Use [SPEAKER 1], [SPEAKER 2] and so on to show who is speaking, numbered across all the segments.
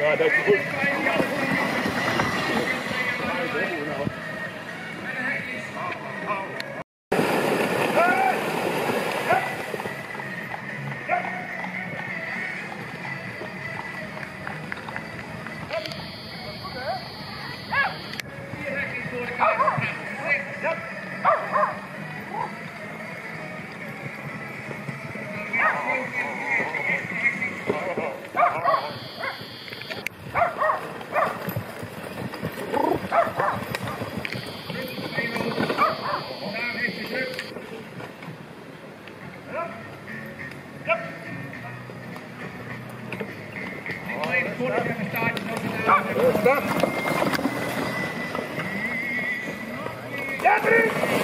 [SPEAKER 1] Ah, that's good. Stop! Stop!
[SPEAKER 2] Stop.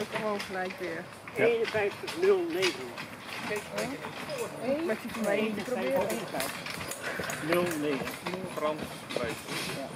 [SPEAKER 2] ook gewoon gelijk weer.
[SPEAKER 3] 5109. Kijk,
[SPEAKER 2] Met het van mij proberen.
[SPEAKER 3] 09. Frans prijs. Ja.